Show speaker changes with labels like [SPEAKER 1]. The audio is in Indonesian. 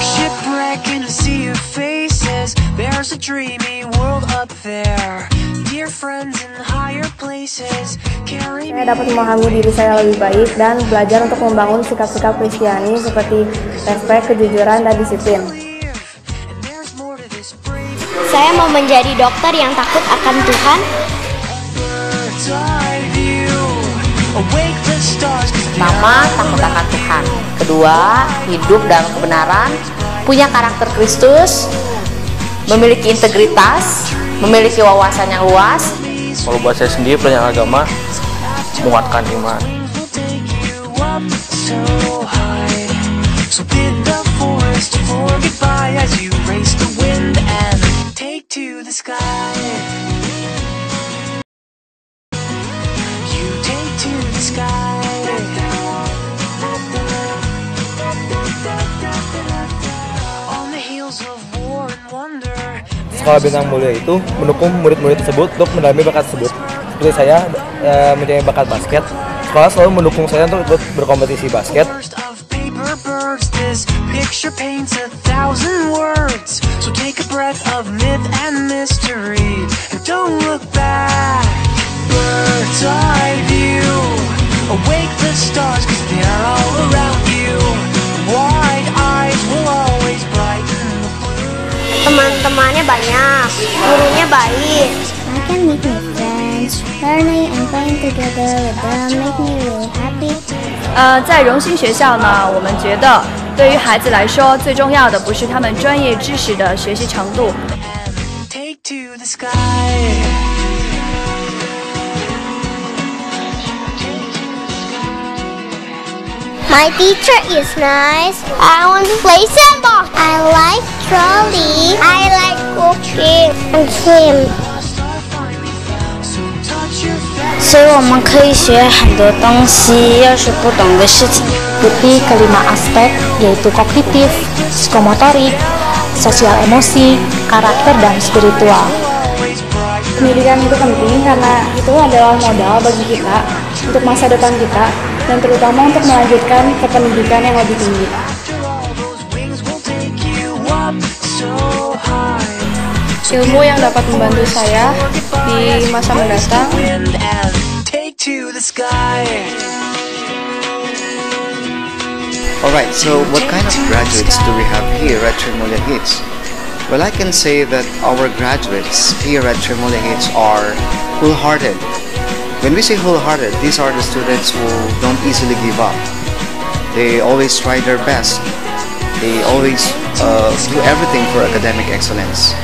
[SPEAKER 1] Shipwreck in a sea of faces There's a dreamy world up there Dear friends in higher places
[SPEAKER 2] Saya dapat memahami diri saya lebih baik dan belajar untuk membangun sikap-sikap Kristiani -sikap seperti respect, kejujuran, dan disiplin.
[SPEAKER 3] Saya mau menjadi dokter yang takut akan Tuhan.
[SPEAKER 4] Pertama, takut akan Tuhan. Kedua, hidup dalam kebenaran, punya karakter Kristus, memiliki integritas, memiliki wawasan yang luas,
[SPEAKER 5] Kalau buat saya sendiri pelajaran agama menguatkan iman.
[SPEAKER 1] so high. So bid the forest for goodbye as you race the
[SPEAKER 6] Sekolah Bintang Mulia itu mendukung murid-murid tersebut untuk mendalami bakat tersebut. Seperti saya e, mempunyai bakat basket, sekolah selalu mendukung saya untuk ikut berkompetisi basket.
[SPEAKER 1] Bird's eye view, awake the stars, cause they're all around
[SPEAKER 3] banyak, gurunya baik.
[SPEAKER 7] I can new friends. Learning and playing together with them make me really happy.
[SPEAKER 8] 呃，在荣兴学校呢，我们觉得对于孩子来说，最重要的不是他们专业知识的学习程度
[SPEAKER 1] ，take to the sky.
[SPEAKER 3] My teacher is nice. I want to play sandbox. I like trolley. I like cooking and swim.
[SPEAKER 1] So touch your face.
[SPEAKER 7] 所以我们可以学很多东西，又是不懂的事情。
[SPEAKER 4] ikuti kelima aspek yaitu kognitif, psikomotorik, sosial emosi, karakter, dan spiritual.
[SPEAKER 2] Pendidikan itu penting karena itu adalah modal bagi kita untuk masa depan kita dan terutama untuk melanjutkan ke pendidikan yang lebih tinggi. Ilmu yang dapat membantu saya di masa mendatang.
[SPEAKER 9] Alright, so what kind of graduates do we have here at Trimolia Hits? Well, I can say that our graduates here at Trimolia Hits are wholehearted. When we say wholehearted, these are the students who don't easily give up. They always try their best. They always uh, do everything for academic excellence.